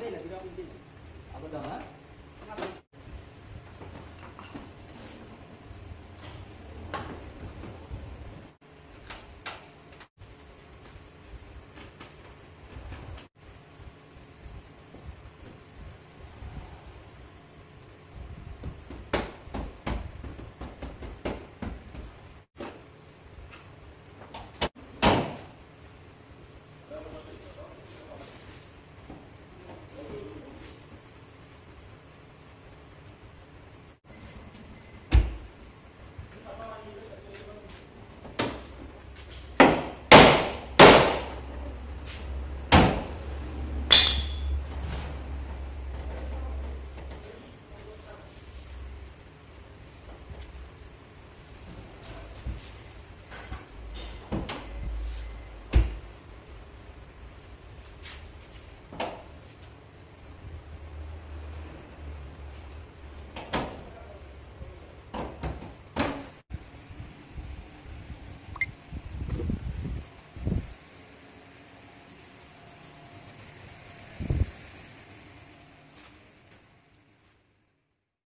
Baiklah, kita ambil. Apa dah? Ha?